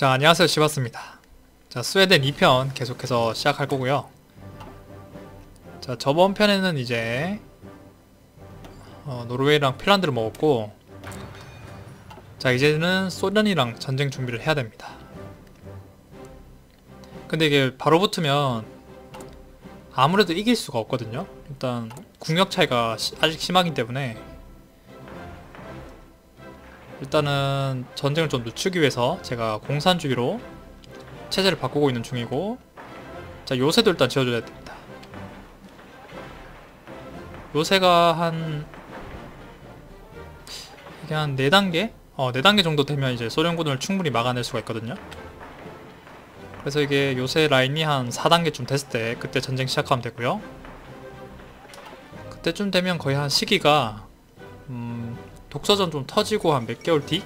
자 안녕하세요. 시바스입니다. 자 스웨덴 2편 계속해서 시작할 거고요. 자 저번 편에는 이제 어, 노르웨이랑 핀란드를 먹었고 자 이제는 소련이랑 전쟁 준비를 해야 됩니다. 근데 이게 바로 붙으면 아무래도 이길 수가 없거든요. 일단 국력 차이가 시- 아직 심하기 때문에 일단은 전쟁을 좀 늦추기 위해서 제가 공산주의로 체제를 바꾸고 있는 중이고 자 요새도 일단 지어줘야 됩니다. 요새가 한 이게 한 4단계? 어 4단계 정도 되면 이제 소련군을 충분히 막아낼 수가 있거든요. 그래서 이게 요새 라인이 한 4단계쯤 됐을 때 그때 전쟁 시작하면 되고요. 그때쯤 되면 거의 한 시기가 음, 독서전 좀 터지고 한 몇 개월 뒤?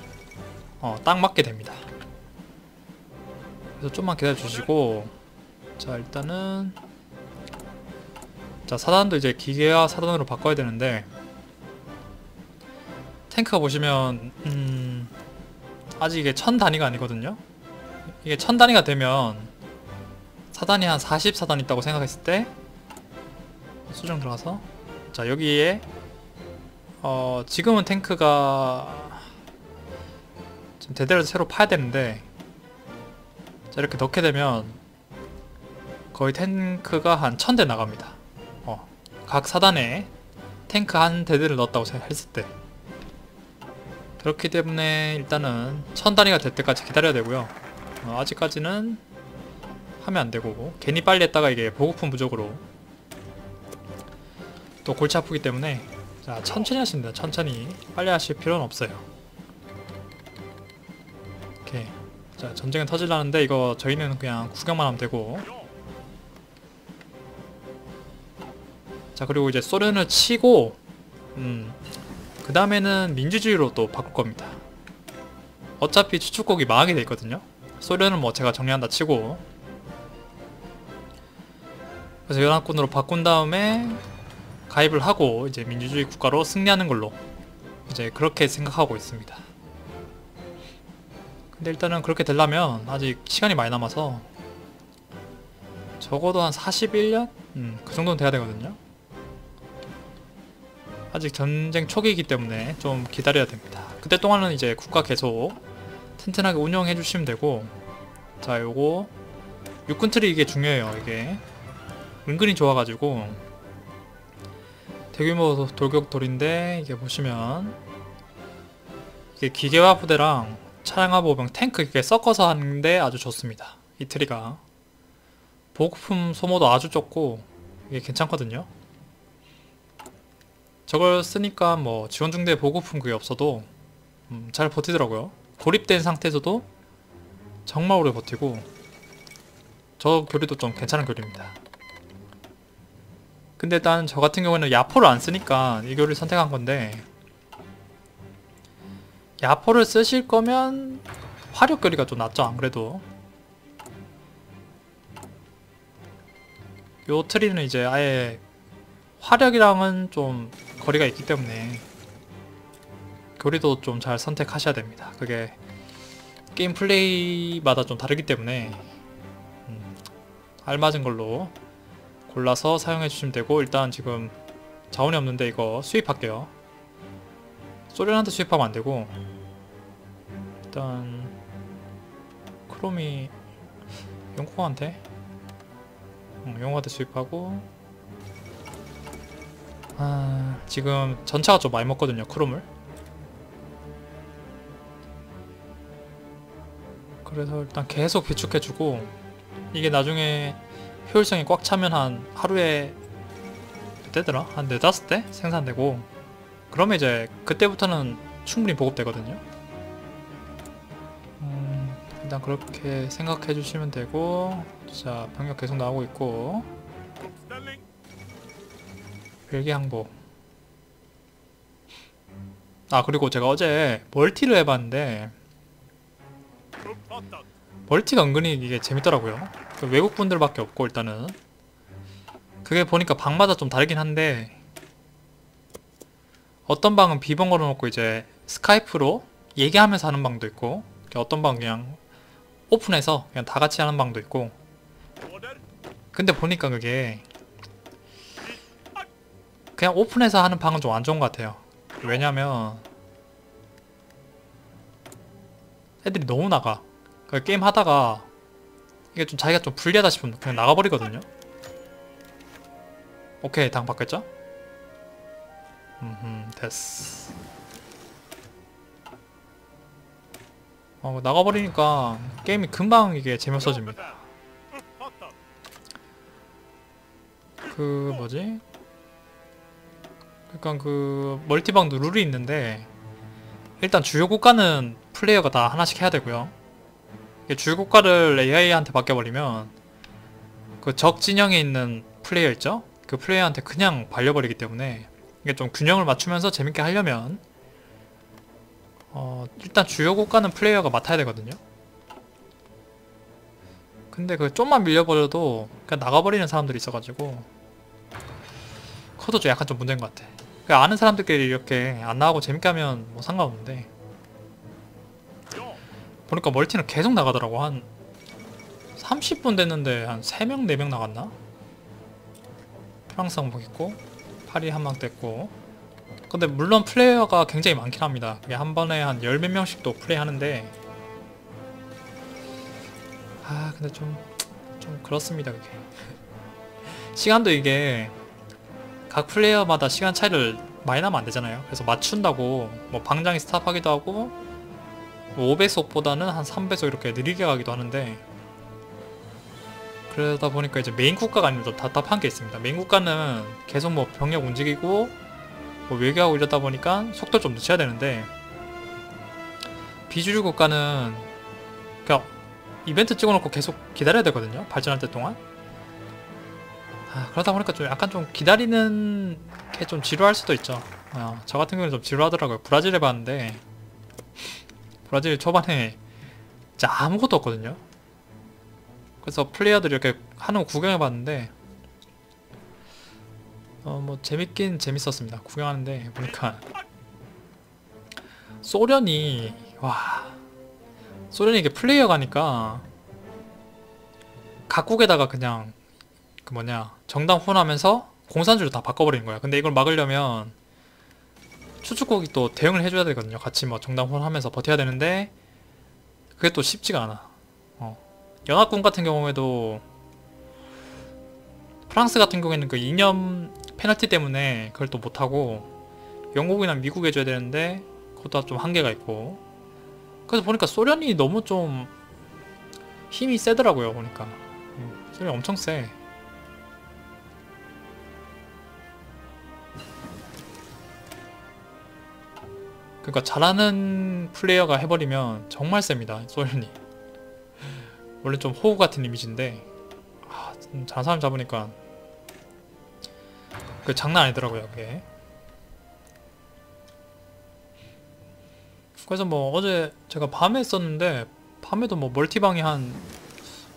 어, 딱 맞게 됩니다. 그래서 좀만 기다려 주시고 자 일단은 자 사단도 이제 기계화 사단으로 바꿔야 되는데 탱크가 보시면 음 아직 이게 천 단위가 아니거든요 이게 천 단위가 되면 사단이 한 44단 있다고 생각했을 때 수정 들어가서 자 여기에 어 지금은 탱크가 지금 대대로 새로 파야 되는데 자 이렇게 넣게 되면 거의 탱크가 한 천 대 나갑니다. 어, 각 사단에 탱크 한 대대를 넣었다고 생각했을 때. 그렇기 때문에 일단은 천 단위가 될 때까지 기다려야 되고요. 어, 아직까지는 하면 안 되고 괜히 빨리 했다가 이게 보급품 부족으로 또 골치 아프기 때문에 자 천천히 하시면 돼요 천천히. 빨리 하실 필요는 없어요. 오케이. 자 전쟁은 터질라는데 이거 저희는 그냥 구경만 하면 되고. 자 그리고 이제 소련을 치고 음그 다음에는 민주주의로 또 바꿀 겁니다. 어차피 추축국이 망하게 돼 있거든요. 소련은 뭐 제가 정리한다 치고. 그래서 연합군으로 바꾼 다음에 가입을 하고 이제 민주주의 국가로 승리하는 걸로 이제 그렇게 생각하고 있습니다. 근데 일단은 그렇게 되려면 아직 시간이 많이 남아서 적어도 한 41년? 음, 그 정도는 돼야 되거든요. 아직 전쟁 초기이기 때문에 좀 기다려야 됩니다. 그때 동안은 이제 국가 계속 튼튼하게 운영해 주시면 되고 자 요거 육군 트리 이게 중요해요 이게 은근히 좋아가지고 대규모 돌격돌인데 이게 보시면 이게 기계화 부대랑 차량화 보병 탱크 이렇게 섞어서 하는데 아주 좋습니다. 이 트리가. 보급품 소모도 아주 적고 이게 괜찮거든요. 저걸 쓰니까 뭐 지원중대 보급품 그게 없어도 음, 잘 버티더라고요. 고립된 상태에서도 정말 오래 버티고 저 교리도 좀 괜찮은 교리입니다 근데 일단 저 같은 경우에는 야포를 안 쓰니까 이 교리를 선택한 건데 야포를 쓰실 거면 화력 교리가 좀 낫죠 안 그래도. 요 트리는 이제 아예 화력이랑은 좀 거리가 있기 때문에 교리도 좀 잘 선택하셔야 됩니다. 그게 게임 플레이마다 좀 다르기 때문에. 음, 알맞은 걸로 골라서 사용해 주시면 되고 일단 지금 자원이 없는데 이거 수입할게요. 소련한테 수입하면 안되고 일단 크롬이 영국한테? 응, 영국한테 수입하고 아 지금 전차가 좀 많이 먹거든요 크롬을. 그래서 일단 계속 비축해주고 이게 나중에 효율성이 꽉 차면 한 하루에 몇 대더라? 한 네다섯 대 생산되고. 그러면 이제 그때부터는 충분히 보급되거든요. 음, 일단 그렇게 생각해 주시면 되고. 자 병력 계속 나오고 있고. 벨기 항복. 아 그리고 제가 어제 멀티를 해봤는데 멀티가 은근히 이게 재밌더라고요. 그 외국 분들밖에 없고 일단은. 그게 보니까 방마다 좀 다르긴 한데 어떤 방은 비번 걸어놓고 이제 스카이프로 얘기하면서 하는 방도 있고 어떤 방은 그냥 오픈해서 그냥 다 같이 하는 방도 있고. 근데 보니까 그게 그냥 오픈해서 하는 방은 좀 안 좋은 것 같아요. 왜냐면 애들이 너무 나가. 그 게임 하다가 이게 좀 자기가 좀 불리하다 싶으면 그냥 나가버리거든요 오케이 당 바뀌었죠? 음 됐어 어, 나가버리니까 게임이 금방 이게 재미없어집니다 그 뭐지? 그러니까 그 멀티방도 룰이 있는데 일단 주요 국가는 플레이어가 다 하나씩 해야 되고요. 이게 주요 국가를 AI한테 바뀌어버리면 그 적 진영에 있는 플레이어 있죠? 그 플레이어한테 그냥 발려버리기 때문에 이게 좀 균형을 맞추면서 재밌게 하려면 어 일단 주요 국가는 플레이어가 맡아야 되거든요. 근데 그 좀만 밀려버려도 그냥 나가버리는 사람들이 있어가지고 그것도 좀 약간 좀 문제인 것 같아. 그 아는 사람들끼리 이렇게 안 나가고 재밌게 하면 뭐 상관없는데 보니까 멀티는 계속 나가더라고. 한 30분 됐는데 한 3명 4명 나갔나? 프랑스 항복 있고 파리 한방 됐고. 근데 물론 플레이어가 굉장히 많긴 합니다. 그게 한 번에 한 열 몇 명씩도 플레이 하는데. 아 근데 좀좀 그렇습니다 그게. 시간도 이게 각 플레이어마다 시간 차이를 많이 나면 안 되잖아요. 그래서 맞춘다고 뭐 방장이 스탑하기도 하고 뭐 5배속보다는 한 3배속 이렇게 느리게 가기도 하는데 그러다 보니까 이제 메인 국가가 아니면 좀 답답한 게 있습니다. 메인 국가는 계속 뭐 병력 움직이고 뭐 외교하고 이러다 보니까 속도 좀 늦춰야 되는데 비주류 국가는 그러니까 이벤트 찍어놓고 계속 기다려야 되거든요. 발전할 때 동안. 아, 그러다 보니까 좀 약간 좀 기다리는 게 좀 지루할 수도 있죠. 어, 저 같은 경우는 좀 지루하더라고요. 브라질 해봤는데 브라질 초반에 진짜 아무것도 없거든요. 그래서 플레이어들이 이렇게 하는 거 구경해봤는데 어 뭐 재밌긴 재밌었습니다. 구경하는데 보니까 소련이 와 소련이 이게 플레이어 가니까 각국에다가 그냥 그 뭐냐 정당 혼하면서 공산주의로 다 바꿔버리는 거야. 근데 이걸 막으려면 추축국이 또 대응을 해줘야 되거든요. 같이 뭐 정당 혼 하면서 버텨야 되는데 그게 또 쉽지가 않아. 어. 연합군 같은 경우에도 프랑스 같은 경우에는 그 이념 페널티 때문에 그걸 또 못하고 영국이나 미국 해줘야 되는데 그것도 좀 한계가 있고 그래서 보니까 소련이 너무 좀 힘이 세더라고요 보니까 음, 소련이 엄청 세 그러니까 잘하는 플레이어가 해버리면 정말 셉니다 소련이. 원래 좀 호우 같은 이미지인데 아, 좀 잘하는 사람 잡으니까 그 장난 아니더라고요 그게. 그래서 뭐 어제 제가 밤에 했었는데 밤에도 뭐 멀티방이 한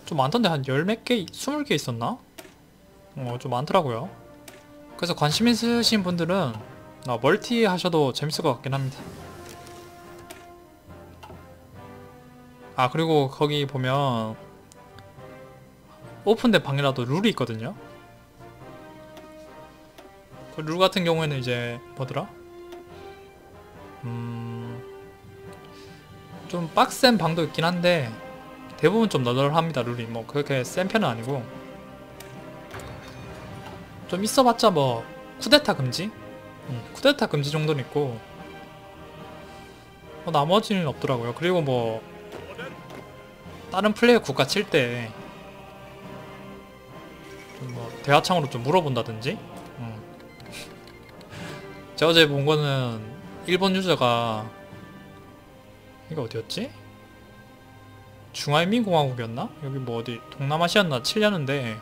좀 많던데 한 열 몇 개, 스물 개 있었나? 어 좀 많더라고요. 그래서 관심 있으신 분들은 아, 멀티 하셔도 재밌을 것 같긴 합니다. 아 그리고 거기 보면 오픈된 방이라도 룰이 있거든요. 그 룰 같은 경우에는 이제 뭐더라? 음... 좀 빡센 방도 있긴 한데 대부분 좀 너덜합니다 룰이 뭐 그렇게 센 편은 아니고 좀 있어봤자 뭐 쿠데타 금지? 음, 쿠데타 금지 정도는 있고 뭐 나머지는 없더라고요. 그리고 뭐 다른 플레이어 국가 칠 때 뭐 대화창으로 좀 물어본다든지 음. 제가 어제 본 거는 일본 유저가 이거 어디였지? 중화인민공화국이었나? 여기 뭐 어디 동남아시아나 치려는데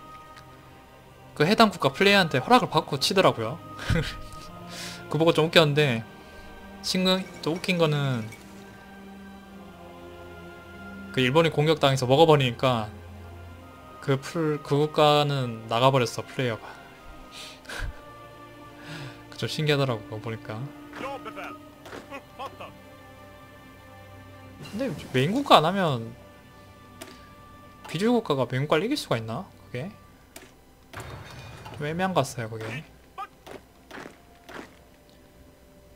그 해당 국가 플레이어한테 허락을 받고 치더라고요. 그 보고 좀 웃겼는데 신경 또 웃긴 거는 그 일본이 공격당해서 먹어버리니까 그 풀 그 국가는 나가버렸어 플레이어가. 좀 신기하더라고 보니까. 근데 메인 국가 안 하면 비주류 국가가 미국과를 이길 수가 있나? 그게? 좀 애매한 것 같아요 그게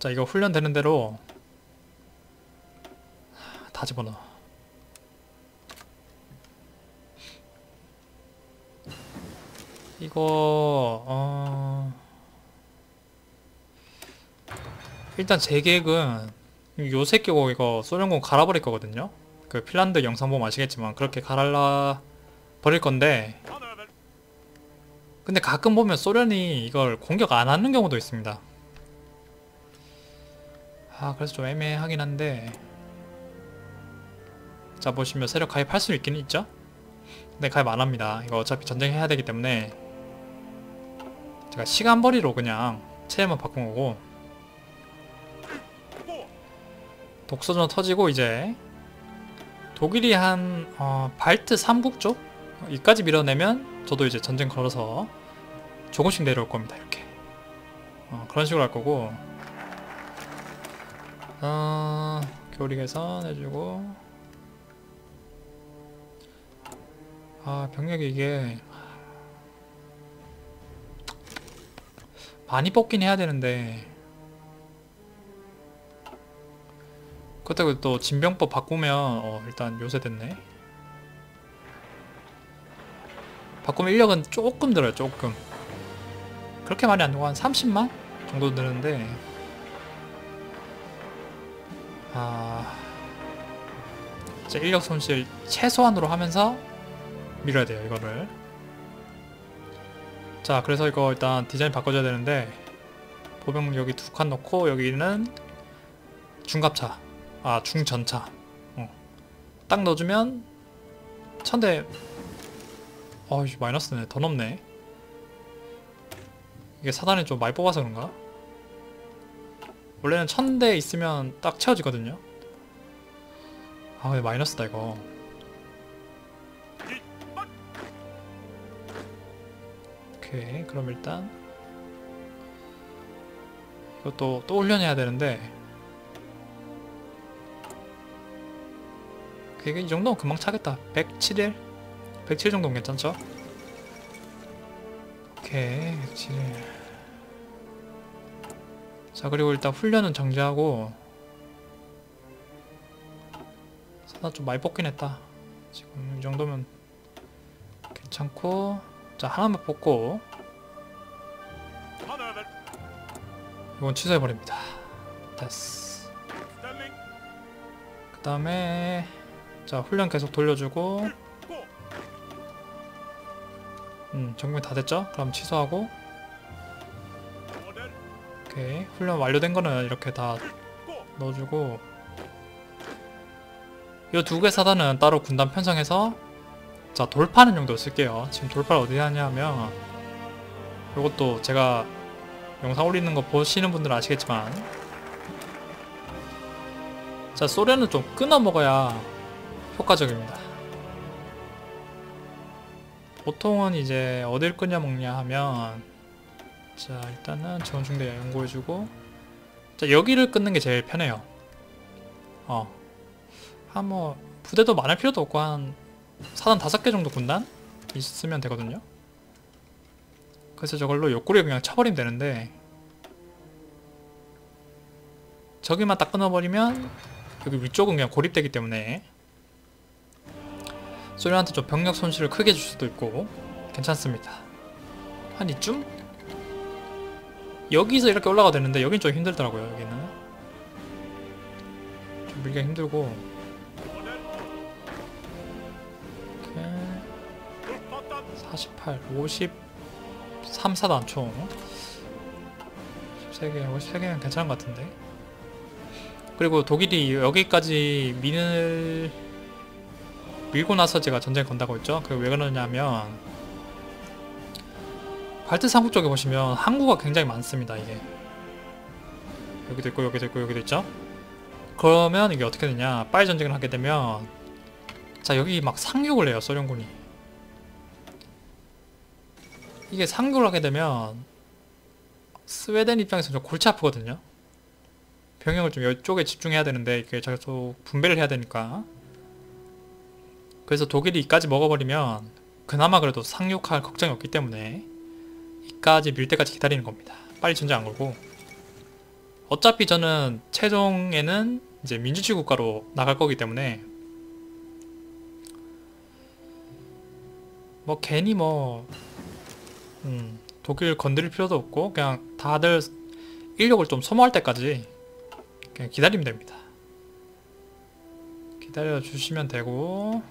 자 이거 훈련되는 대로. 다 집어넣어. 이거 어... 일단 제 계획은 요 새 끼고 이거 소련군 갈아버릴 거거든요. 그 핀란드 영상 보면 아시겠지만 그렇게 갈아 버릴 건데. 근데 가끔 보면 소련이 이걸 공격 안 하는 경우도 있습니다 아 그래서 좀 애매하긴 한데. 자 보시면 세력 가입할 수 있긴 있죠? 근데 가입 안 합니다. 이거 어차피 전쟁해야 되기 때문에. 제가 시간벌이로 그냥 체험을 바꾼 거고. 독서전 터지고 이제 독일이 한 어, 발트 3국 쪽? 이까지 밀어내면 저도 이제 전쟁 걸어서 조금씩 내려올 겁니다 이렇게. 어, 그런 식으로 할 거고 어, 교리 개선 해주고. 아 병력이 이게 많이 뽑긴 해야 되는데. 그렇다고 또 진병법 바꾸면 어 일단 요새 됐네. 바꾸면 인력은 조금 들어요 조금. 그렇게 많이 안 들고 한 30만 정도 드는데 아. 이제 인력 손실 최소한으로 하면서 밀어야 돼요 이거를. 자 그래서 이거 일단 디자인 바꿔줘야 되는데 보병 여기 두 칸 넣고 여기는 중갑차. 아 중전차. 어. 딱 넣어주면 천대. 어이 마이너스네. 더 넘네. 이게 사단이 좀 많이 뽑아서 그런가? 원래는 천 대 있으면 딱 채워지거든요 아 근데 마이너스다 이거 오케이 그럼 일단 이것도 또 훈련해야 되는데 그게 이 정도면 금방 차겠다 107일? 107 정도면 괜찮죠? 오케이 107일 자 그리고 일단 훈련은 정지하고 사다 좀 많이 뽑긴 했다. 지금 이 정도면 괜찮고. 자 하나만 뽑고 이건 취소해버립니다. 됐어. 그 다음에 자 훈련 계속 돌려주고 음 정비 다 됐죠? 그럼 취소하고 오케이 훈련 완료된 거는 이렇게 다 넣어주고 이 두 개 사단은 따로 군단 편성해서 자 돌파는 정도 쓸게요. 지금 돌파를 어디 하냐면 이것도 제가 영상 올리는 거 보시는 분들은 아시겠지만 자 소련은 좀 끊어 먹어야 효과적입니다. 보통은 이제 어딜 끊어 먹냐 하면 자 일단은 전중대 연구해주고. 자 여기를 끊는 게 제일 편해요. 어. 한 뭐 부대도 많을 필요도 없고 한 사단 다섯 개 정도 군단 있으면 되거든요. 그래서 저걸로 옆구리에 그냥 쳐버리면 되는데. 저기만 딱 끊어버리면 여기 위쪽은 그냥 고립되기 때문에. 소련한테 좀 병력 손실을 크게 줄 수도 있고 괜찮습니다. 한 이쯤? 여기서 이렇게 올라가 되는데 여긴 좀 힘들더라고요 여기는. 좀 밀기가 힘들고. 이렇게 48, 50 3사단 총 13개, 53개는 괜찮은 것 같은데. 그리고 독일이 여기까지 민을 밀고 나서 제가 전쟁 건다고 했죠? 그게 왜 그러냐면 발트 삼국 쪽에 보시면 항구가 굉장히 많습니다 이게. 여기도 있고 여기도 있고 여기도 있죠? 그러면 이게 어떻게 되냐? 빨리 전쟁을 하게 되면 자 여기 막 상륙을 해요 소련군이. 이게 상륙을 하게 되면 스웨덴 입장에서 좀 골치 아프거든요. 병력을 좀 이쪽에 집중해야 되는데 이게 계속 분배를 해야 되니까. 그래서 독일이 이까지 먹어버리면 그나마 그래도 상륙할 걱정이 없기 때문에 이까지 밀 때까지 기다리는 겁니다. 빨리 전쟁 안 걸고 어차피 저는 최종에는 이제 민주주의 국가로 나갈 거기 때문에 뭐 괜히 뭐 음, 독일 건드릴 필요도 없고 그냥 다들 인력을 좀 소모할 때까지 그냥 기다리면 됩니다. 기다려 주시면 되고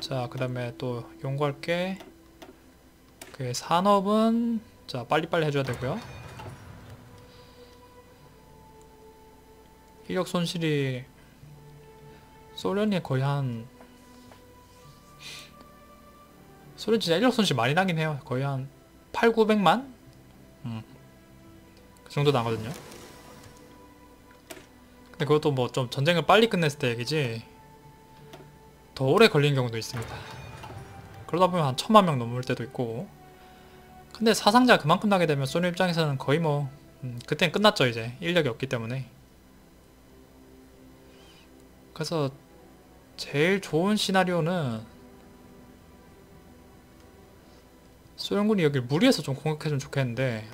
자 그 다음에 또 연구할 게 그 산업은 자 빨리빨리 해줘야 되고요 인력 손실이 소련이 거의 한 소련 진짜 인력 손실 많이 나긴 해요 거의 한 8, 900만? 음. 그 정도 나거든요 근데 그것도 뭐 좀 전쟁을 빨리 끝냈을 때 얘기지 더 오래 걸리는 경우도 있습니다. 그러다 보면 한 천만 명 넘을 때도 있고 근데 사상자 그만큼 나게 되면 소니 입장에서는 거의 뭐 음, 그땐 끝났죠 이제. 인력이 없기 때문에. 그래서 제일 좋은 시나리오는 소련군이 여길 무리해서 좀 공격해주면 좋겠는데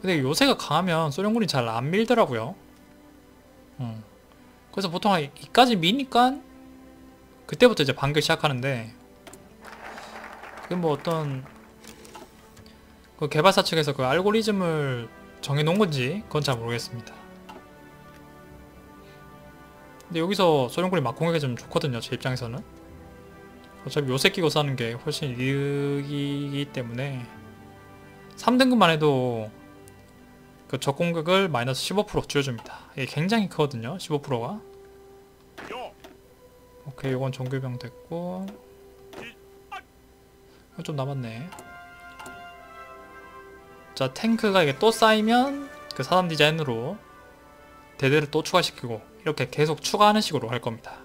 근데 요새가 강하면 소련군이 잘 안 밀더라고요. 음. 그래서 보통 한 이까지 미니까 그때부터 이제 반격 시작하는데 그게 뭐 어떤 그 개발사 측에서 그 알고리즘을 정해놓은 건지 그건 잘 모르겠습니다. 근데 여기서 소련군이 막 공격해주면 좋거든요. 제 입장에서는. 어차피 요새 끼고 사는 게 훨씬 이득이기 때문에 3등급만 해도 그 적공격을 마이너스 15% 줄여줍니다. 이게 굉장히 크거든요. 15%가. 오케이 이건 정규병 됐고 좀 남았네 자 탱크가 이게 또 쌓이면 그 사람 디자인으로 대대를 또 추가시키고 이렇게 계속 추가하는 식으로 할 겁니다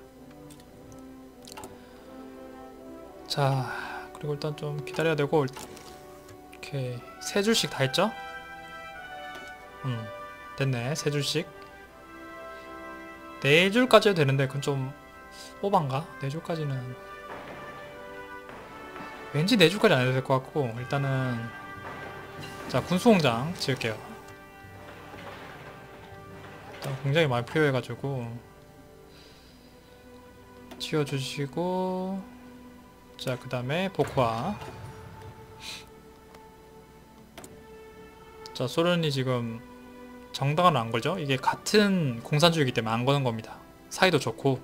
자 그리고 일단 좀 기다려야 되고 이렇게 세 줄씩 다 했죠? 음 됐네 세 줄씩 네 줄까지 해도 되는데 그건 좀 오반가? 4줄까지는 왠지 4줄까지 안 해도 될 것 같고 일단은 자 군수공장 지을게요. 일단 공장이 많이 필요해가지고 지어주시고 자 그 다음에 복화. 자 소련이 지금 정당은 안 걸죠? 이게 같은 공산주의이기 때문에 안 거는 겁니다. 사이도 좋고.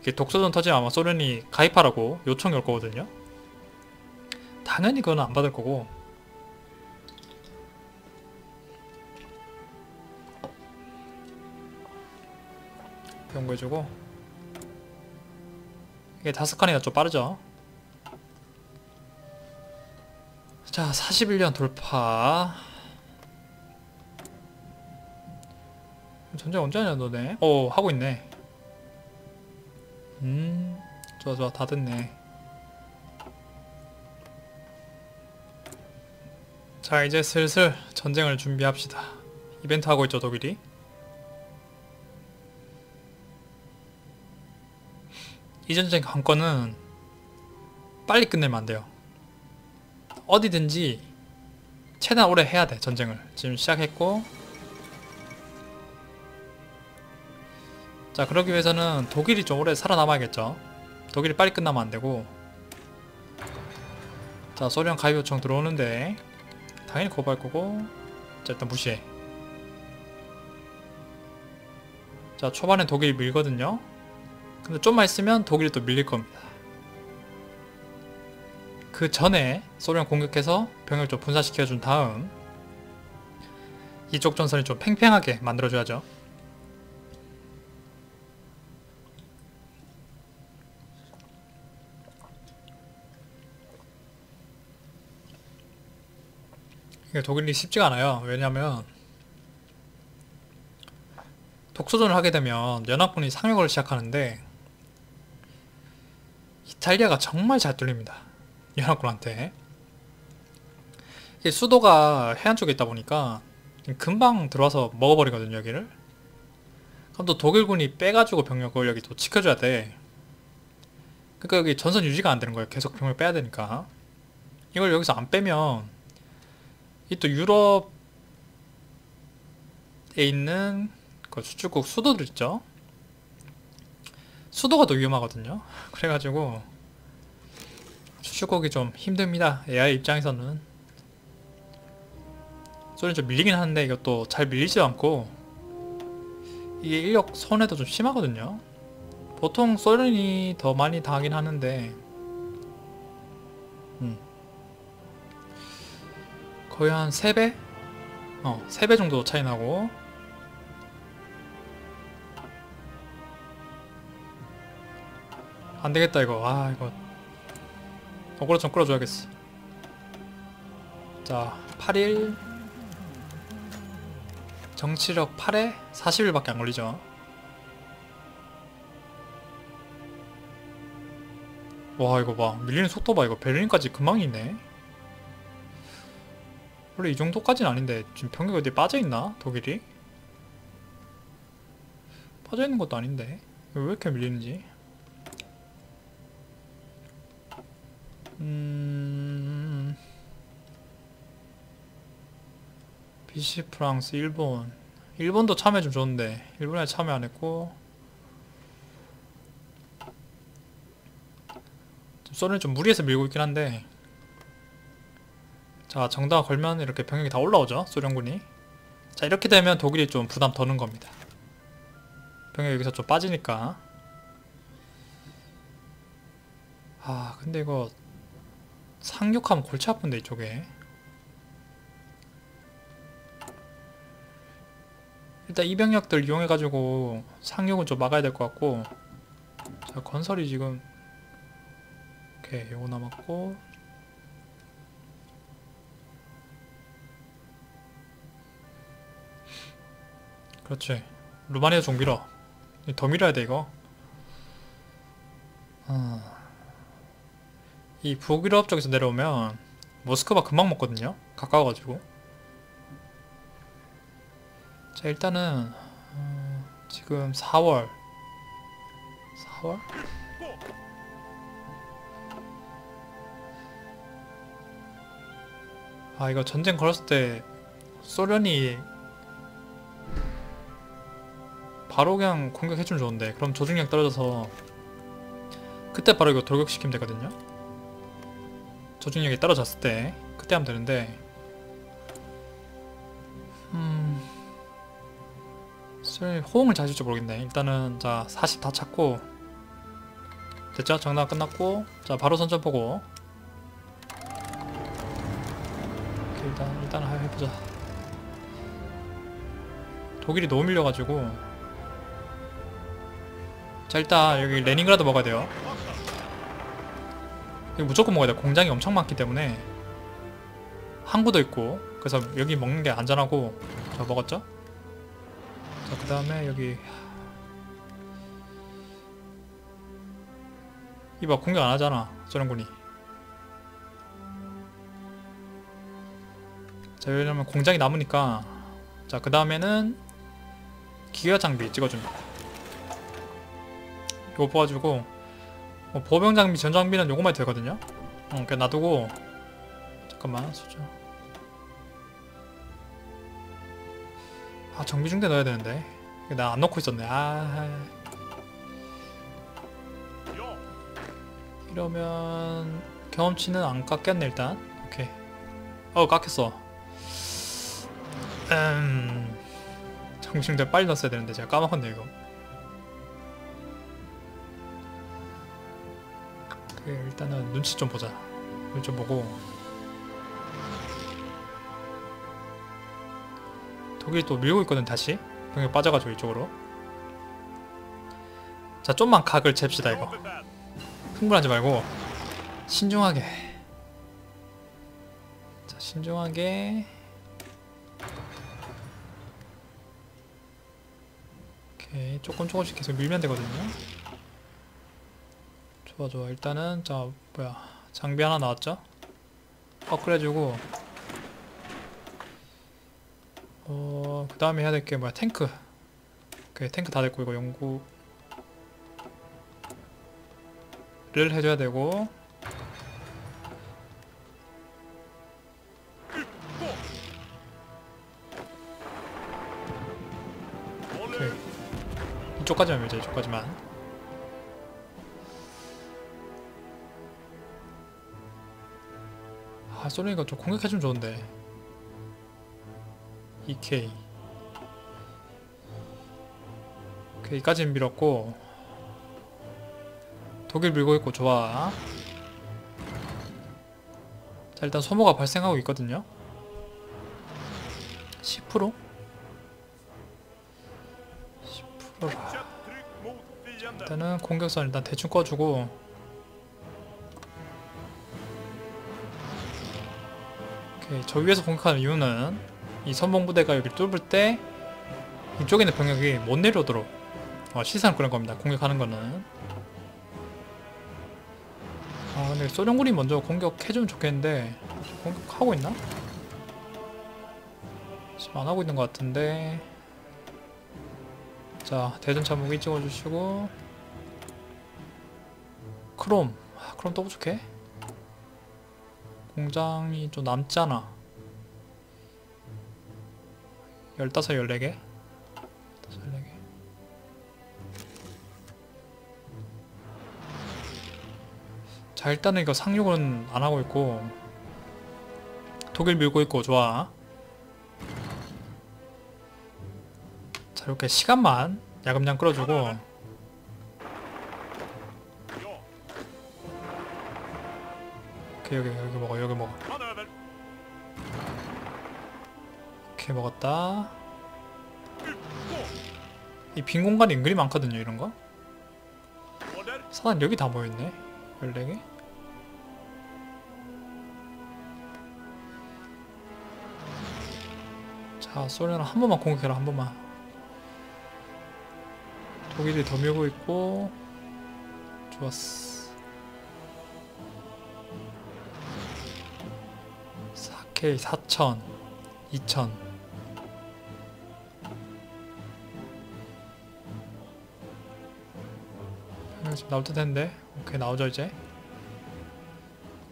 이게 독소전 터지면 아마 소련이 가입하라고 요청이 올 거거든요. 당연히 그건 안 받을 거고 연구해주고 이게 다섯 칸이나 좀 빠르죠. 자 41년 돌파. 전쟁 언제 하냐 너네? 어 하고 있네. 음 좋아 좋아. 다 됐네. 자 이제 슬슬 전쟁을 준비합시다. 이벤트 하고 있죠 독일이 이 전쟁 관건은 빨리 끝내면 안 돼요. 어디든지 최대한 오래 해야 돼 전쟁을. 지금 시작했고. 자 그러기 위해서는 독일이 좀 오래 살아남아야겠죠. 독일이 빨리 끝나면 안되고. 자 소련 가입 요청 들어오는데 당연히 거부할 거고. 자 일단 무시해. 자 초반에 독일이 밀거든요 근데 좀만 있으면 독일이 또 밀릴 겁니다 그 전에 소련 공격해서 병력을 좀 분산시켜준 다음 이쪽 전선이 좀 팽팽하게 만들어줘야죠 이게 독일이 쉽지가 않아요. 왜냐면 독소전을 하게 되면 연합군이 상륙을 시작하는데 이탈리아가 정말 잘 뚫립니다. 연합군한테. 수도가 해안 쪽에 있다 보니까 금방 들어와서 먹어버리거든요, 여기를. 그럼 또 독일군이 빼가지고 병력을 여기 또 지켜줘야 돼. 그러니까 여기 전선 유지가 안 되는 거예요. 계속 병을 빼야 되니까. 이걸 여기서 안 빼면 이 또 유럽에 있는 그 수출국 수도들 있죠. 수도가 더 위험하거든요. 그래가지고 수출국이 좀 힘듭니다. AI 입장에서는 소리 좀 밀리긴 하는데 이것도 잘 밀리지도 않고 이게 인력 손해도 좀 심하거든요. 보통 소련이 더 많이 당하긴 하는데 음. 거의 한 3배? 어, 3배 정도 차이 나고 안 되겠다 이거. 아, 이거 어그로 좀 끌어줘야겠어. 자, 8일 정치력 8에 40일밖에 안 걸리죠. 와 이거 봐 밀리는 속도 봐 이거 베를린까지 금방 있네 원래 이 정도까지는 아닌데 지금 병력 어디 빠져있나 독일이? 빠져있는 것도 아닌데 왜 이렇게 밀리는지 음... BC 프랑스 일본. 일본도 참여 좀 좋은데 일본에 참여 안 했고. 소련이 좀 무리해서 밀고 있긴 한데. 자 정당화 걸면 이렇게 병력이 다 올라오죠 소련군이. 자 이렇게 되면 독일이 좀 부담 더는 겁니다. 병력이 여기서 좀 빠지니까. 아 근데 이거 상륙하면 골치 아픈데 이쪽에. 일단 이 병력들 이용해가지고 상륙은 좀 막아야 될 것 같고 자 건설이 지금 오케이 요거 남았고. 그렇지. 루마니아 좀 밀어. 더 밀어야 돼 이거. 어. 이 북유럽 쪽에서 내려오면 모스크바 금방 먹거든요. 가까워가지고. 자 일단은 어, 지금 4월. 4월? 아 이거 전쟁 걸었을 때 소련이 바로 그냥 공격해주면 좋은데. 그럼 조중력 떨어져서 그때 바로 이거 돌격시키면 되거든요 조중력이 떨어졌을 때 그때 하면 되는데 음... 소련이 호응을 잘 줄지 모르겠네 일단은 자 40 다 찼고 됐죠? 정당 끝났고 자 바로 선전 보고 일단 일단 해보자. 독일이 너무 밀려가지고 자 일단 여기 레닌그라드 먹어야 돼요. 무조건 먹어야 돼. 공장이 엄청 많기 때문에. 항구도 있고. 그래서 여기 먹는 게 안전하고. 자 먹었죠? 자 그 다음에 여기. 이봐 공격 안 하잖아 소련군이. 자 왜냐면 공장이 남으니까. 자 그 다음에는 기가 장비 찍어줍니다. 이거 뽑아주고 뭐 보병 장비 전 장비는 요거만 되거든요. 어 그냥 놔두고. 잠깐만 수저 아 정비 중대 넣어야 되는데. 나 안 넣고 있었네. 아 이러면 경험치는 안 깎였네 일단. 오케이. 어 깎였어. 음... 정신대 빨리 넣었어야 되는데 제가 까먹었네 이거 일단은 눈치 좀 보자. 눈치 좀 보고. 독일이 또 밀고 있거든 다시. 병력 빠져가지고 이쪽으로. 자 좀만 각을 잽시다 이거. 흥분하지 말고. 신중하게. 자 신중하게. 오케이 조금 조금씩 계속 밀면 되거든요 좋아. 좋아 일단은 자 뭐야. 장비 하나 나왔죠? 업그레이드주고. 어 그 다음에 해야 될 게 뭐야? 탱크. 오케이 탱크 다 됐고 이거 연구 해줘야 되고. 이쪽까지만 밀자 이쪽까지만 아 소리가 좀 공격해주면 좋은데. EK 오케이 이까지는 밀었고. 독일 밀고 있고 좋아. 자 일단 소모가 발생하고 있거든요. 10% 10%라 Tryck mot fienden. 일단은 공격선 일단 대충 꺼주고 오케이 저 위에서 공격하는 이유는 이 선봉부대가 여기 뚫을 때 이쪽에 있는 병력이 못 내려오도록 어, 시선을 끄는 겁니다 공격하는 거는. 아 근데 소련군이 먼저 공격해주면 좋겠는데 공격하고 있나? 지금 안 하고 있는 것 같은데. 자 대전차 무기 찍어주시고. 크롬. 아, 크롬 또 부족해 공장이 좀 남잖아. 15, 14개? 15, 14개? 자 일단은 이거 상륙은 안 하고 있고 독일 밀고 있고 좋아. 자 이렇게 시간만 야금양 끌어주고 오케이 여기 여기 먹어 여기 먹어. 오케이 먹었다. 이 빈 공간이 은근히 많거든요 이런 거. 사단 여기 다 모여있네 14개 자 소련아 한 번만 공격해라 한 번만 독일이 더 밀고 있고 좋았어 4K 4000 2000 아, 지금 나올 듯 했는데. 오케이 나오죠 이제.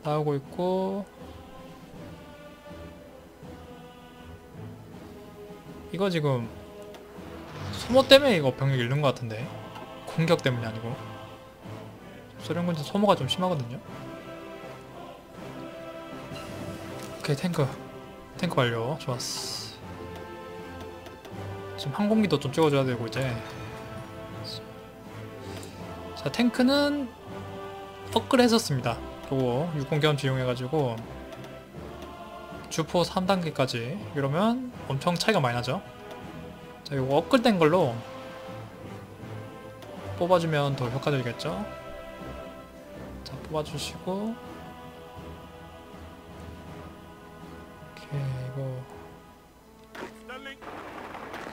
나오고 있고. 이거 지금 소모 때문에 이거 병력 잃는 것 같은데. 공격 때문이 아니고. 소련군진 소모가 좀 심하거든요 오케이 탱크. 탱크 완료. 좋았어. 지금 항공기도 좀 찍어줘야 되고 이제. 자 탱크는 업글 했었습니다. 요거 60 경험치 이용해가지고 주포 3단계까지. 이러면 엄청 차이가 많이 나죠? 자 요거 업글된 걸로 뽑아주면 더 효과적이겠죠? 자 뽑아주시고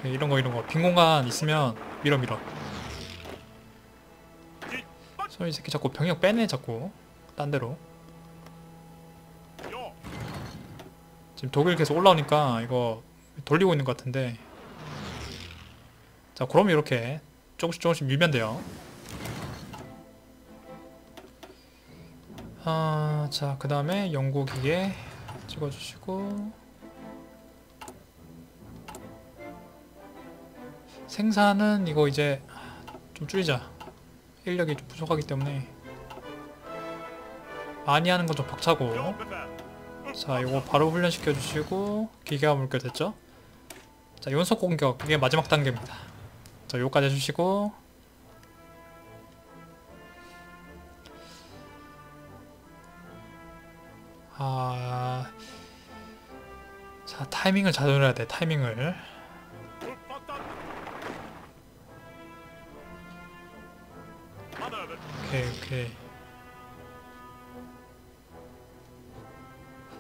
이, 이런 거 이런 거. 빈 공간 있으면 밀어 밀어. 소이 새끼 자꾸 병력 빼내 자꾸. 딴 데로. 지금 독일 계속 올라오니까 이거 돌리고 있는 것 같은데. 자 그럼 이렇게 조금씩 조금씩 밀면 돼요. 아, 자, 그 다음에 영구 기계 찍어주시고 생산은 이거 이제 좀 줄이자. 인력이 좀 부족하기 때문에. 많이 하는 건좀 befäl. 자 이거 바로 훈련시켜 주시고 기계화 물결 됐죠? 자 연속 공격. 이게 마지막 단계입니다. 자 요까지 해주시고. 아... 자 타이밍을 잘 노려야 돼 타이밍을 오케이 오케이.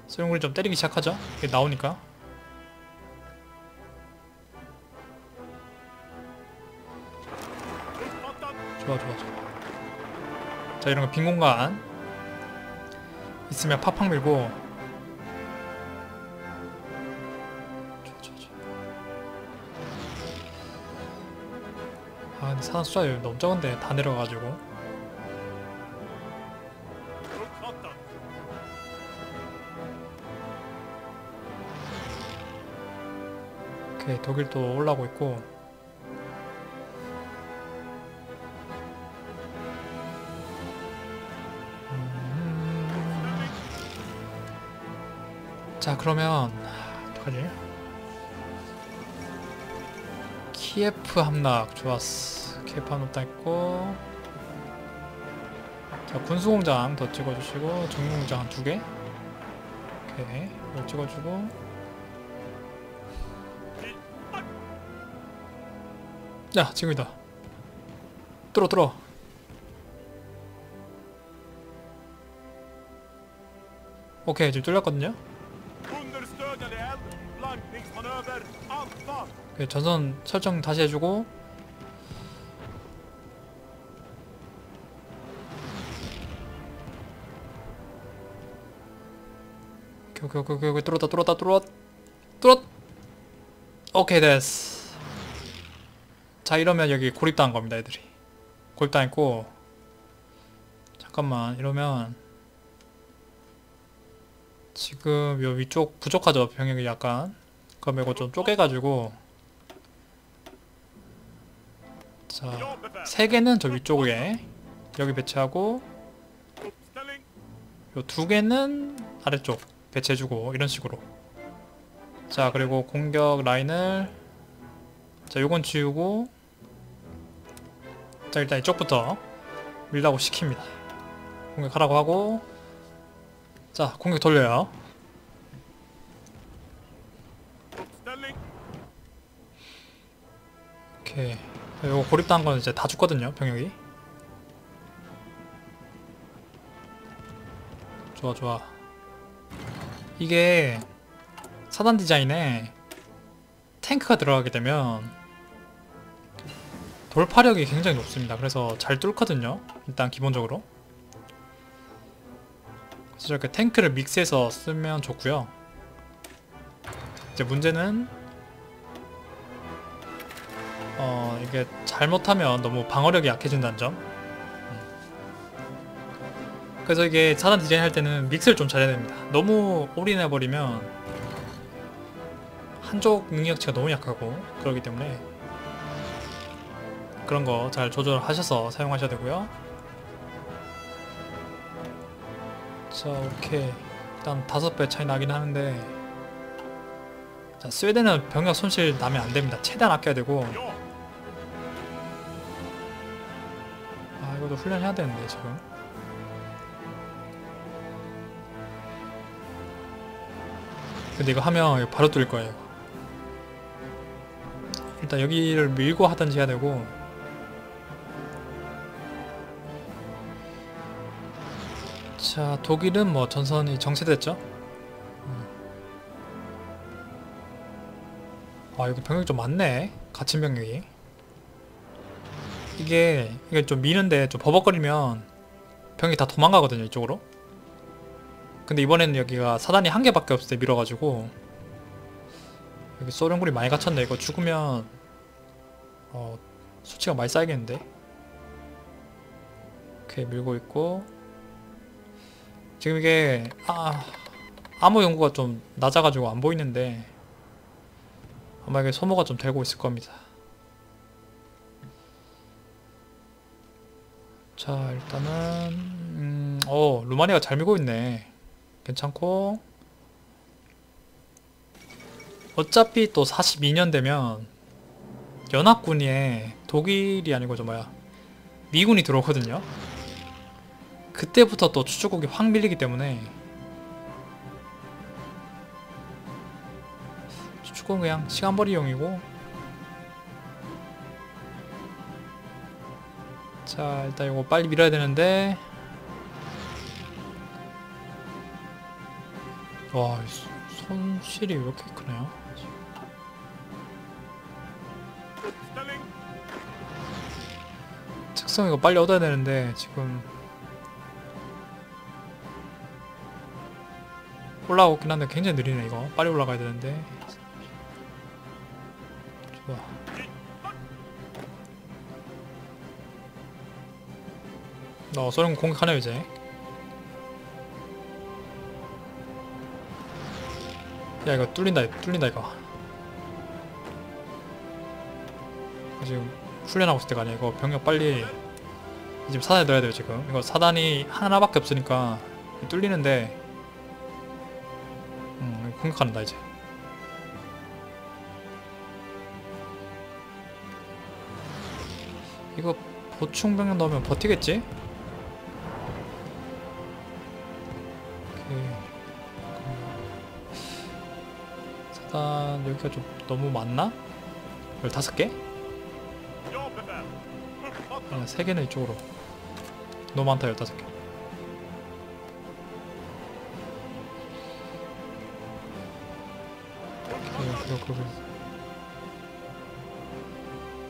소용구리 좀 때리기 시작하죠? 이게 나오니까. 좋아 좋아 좋아. 자 이런 거 빈 공간 있으면 팍팍 밀고. 아 근데 사람 숫자 너무 적은데 다 내려가가지고 오케이 독일도 올라오고 있고. 음. 자 그러면 어떡하지? 키예프 함락 좋았어. 키예프 함락 다 있고. 자 군수공장 더 찍어주시고 정유공장 한 두개. 오케이. 이걸 찍어주고 야 지금이다. 뚫어 뚫어. 오케이 지금 뚫렸거든요. 오케이, 전선 설정 다시 해주고. 오케이 오케이 오케이, 오케이. 뚫었다 뚫었다 뚫었. 뚫었. 오케이 됐어 자 이러면 여기 고립당한 겁니다 애들이 고립당했고 잠깐만 이러면 지금 요 위쪽 부족하죠 병력이 약간 그럼 이거 좀 쪼개가지고 자 Ja, befäl. 세 개는 저 위쪽에 여기 배치하고. 요두 개는 아래쪽 배치해주고 이런 식으로 자 그리고 공격 라인을 자 요건 지우고 자 일단 이쪽부터 밀라고 시킵니다. 공격하라고 하고 자 공격 돌려요. 오케이. 요거 고립당한 건 이제 다 죽거든요 병력이. 좋아 좋아. 이게 사단 디자인에 탱크가 들어가게 되면 돌파력이 굉장히 높습니다 그래서 잘 뚫거든요 일단 기본적으로 그래서 이렇게 탱크를 믹스해서 쓰면 좋고요 이제 문제는 어 이게 잘못하면 너무 방어력이 약해진다는 점. 음. 그래서 이게 사단 디자인 할 때는 믹스를 좀 잘해야 됩니다. 너무 올인해 버리면 한쪽 능력치가 너무 약하고 그렇기 때문에 그런 거 잘 조절하셔서 사용하셔야 되고요. 자 오케이 일단 다섯 배 차이 나긴 하는데 자 스웨덴은 병력 손실 나면 안 됩니다. 최대한 아껴야 되고. 아 이것도 훈련해야 되는데 지금 근데 이거 하면 이거 바로 뚫릴 거예요 일단 여기를 밀고 하든지 해야 되고 자 독일은 뭐 전선이 정체됐죠 음. 아 여기 병력이 좀 많네 갇힌 병력이 이게 이게 좀 미는데 좀 버벅거리면 병이 다 도망가거든요 이쪽으로. 근데 이번에는 여기가 사단이 한 개밖에 없을 때 밀어가지고 여기 소련군이 많이 갇혔네. 이거 죽으면 어 수치가 많이 쌓이겠는데. 오케이 밀고 있고 지금 이게 아 암호 연구가 좀 낮아가지고 안 보이는데 아마 이게 소모가 좀 되고 있을 겁니다. 자 일단은 음, 어 루마니아가 잘 밀고 있네. 괜찮고. 어차피 또 42년 되면 연합군에 독일이 아니고 저 뭐야 미군이 들어오거든요 그때부터 또 추축국이 확 밀리기 때문에 추축국은 그냥 시간벌이용이고. 자 일단 이거 빨리 밀어야 되는데. 손- 손실이 왜 이렇게 크네요. 특성 이거 빨리 얻어야 되는데 지금 올라오고 있긴 한데 굉장히 느리네 이거. 빨리 올라가야 되는데. 좋아. 어 소련 공격하네요 이제? 야 이거 뚫린다 뚫린다 이거. 그 지금 훈련하고 있을 때가 아니야. 이거 병력 빨리 지금 사단에 넣어야 돼요 지금. 이거 사단이 하나밖에 없으니까 뚫리는데 공격한다 이제 이거 보충 병력 넣으면 버티겠지? 사단 여기가 좀 너무 많나? 15개? Ja, befäl. Uppfattat. 그냥 3개는 이쪽으로 너무 많다 15개 그래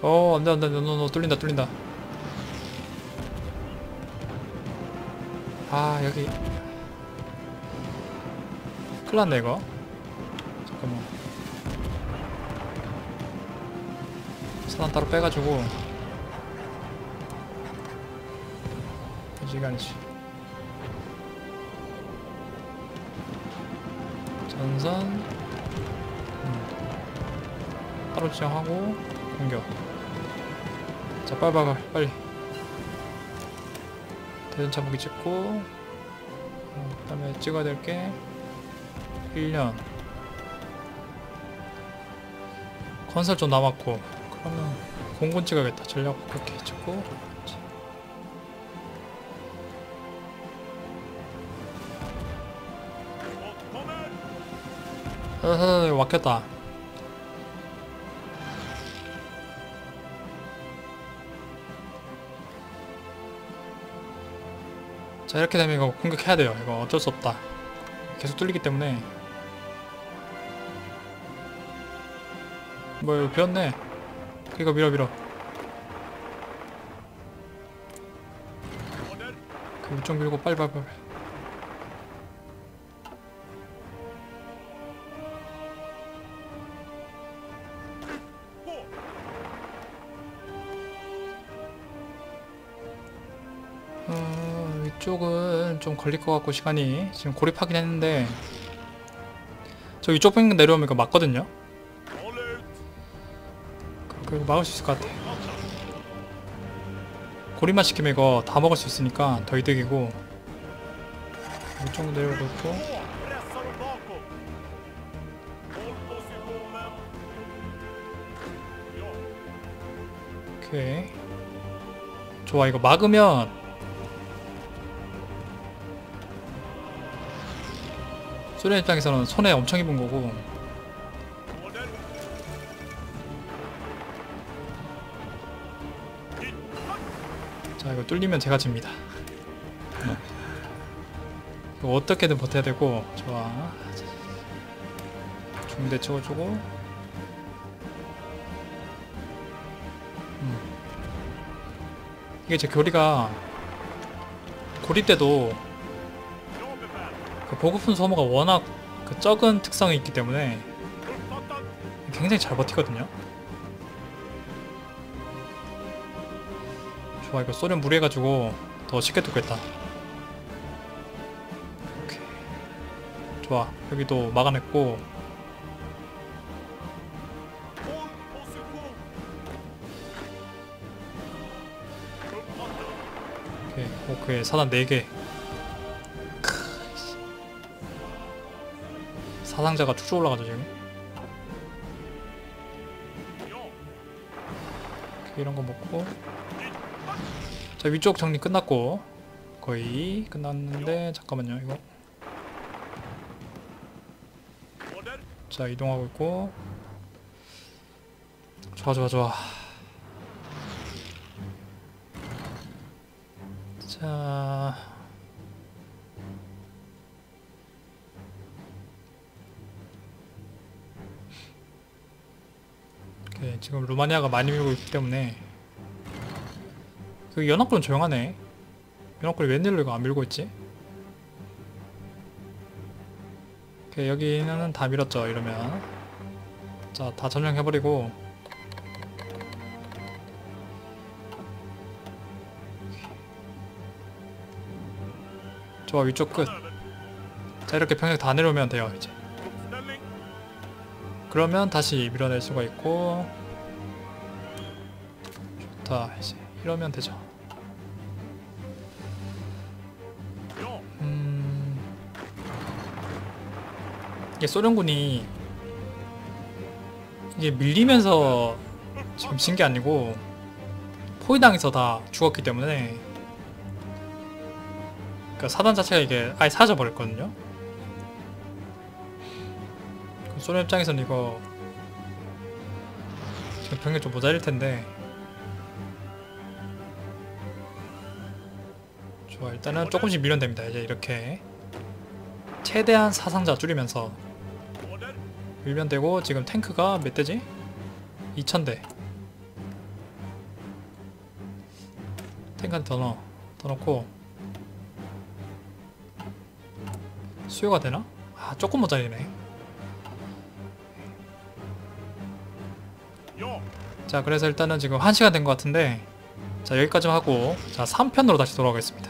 어. 안돼 안돼. 너너 뚫린다 뚫린다. 아 여기. 큰일났네 이거. 잠깐만. 사단 따로 빼가지고. 아직 아니지. 전선. 음. 따로 지정하고 공격 자 빨리 빨리 대전차 무기 찍고 어, 그 다음에 찍어야 될 게 1년 건설 좀 남았고 그러면 공군 찍어야겠다 전략 그렇게 찍고! 어허 막혔다 자 이렇게 되면 이거 공격해야 돼요. 이거 어쩔 수 없다. 계속 뚫리기 때문에. 뭐 이거 비었네. 이거 밀어 밀어! 그 위쪽 밀고 빨리 빨리 빨리. På! 어, 위쪽은 좀 걸릴 것 같고 시간이 지금 고립하긴 했는데 저 위쪽 빙 내려오면 이거 맞거든요! 그- 그거 막을 수 있을 것 같아. 고립만 시키면 이거 다 먹을 수 있으니까 더 이득이고. 위쪽 내려오고. 오케이. 좋아 이거 막으면 소련 입장에서는 손해 엄청 입은 거고! 자 이거 뚫리면 제가 집니다 이거 어떻게든 버텨야 되고 좋아 중대 채워주고 음. 이게 제 교리가 고립 때도 Ja, befäl! 그 보급품 소모가 워낙 그 적은 특성이 있기 때문에! 굉장히 잘 버티거든요. 좋아 이거 소련 무리해가지고 더 쉽게 뚫겠다. 오케이. 좋아 여기도 막아냈고! 오케이 오케이 사단 4개 사상자가 쭉쭉 올라가죠 지금? 이런 거 먹고. 자 위쪽 정리 끝났고. 거의 끝났는데 잠깐만요 이거! 자 이동하고 있고. 좋아 좋아 좋아 지금 루마니아가 많이 밀고 있기 때문에. 그 연합군은 조용하네. 연합군이 웬일로 이거 안 밀고 있지? 오케이 여기는 다 밀었죠 이러면. 자 다 점령해버리고. 좋아 위쪽 끝. 자 이렇게 병력 다 내려오면 돼요 이제! 그러면 다시 밀어낼 수가 있고 자 이제 이러면 되죠 여. 음... 이게 소련군이 이게 밀리면서 지금 진 게 아니고 포위당해서 다 죽었기 때문에 그러니까 사단 자체가 이게 아예 사라져 버렸거든요. 소련 입장에서는 이거 병력 좀 모자랄 텐데 일단은 조금씩 밀면됩니다 이제 이렇게 최대한 사상자 줄이면서 오늘 밀면 되고 지금 탱크가 몇 대지? 2000대 탱크 한대 더 넣어 더 넣고 수요가 되나? 아 조금 모자리네 여. 자 그래서 일단은 지금 1시간 된 것 같은데 자 여기까지 하고 자 3편으로 다시 돌아오겠습니다